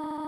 Oh.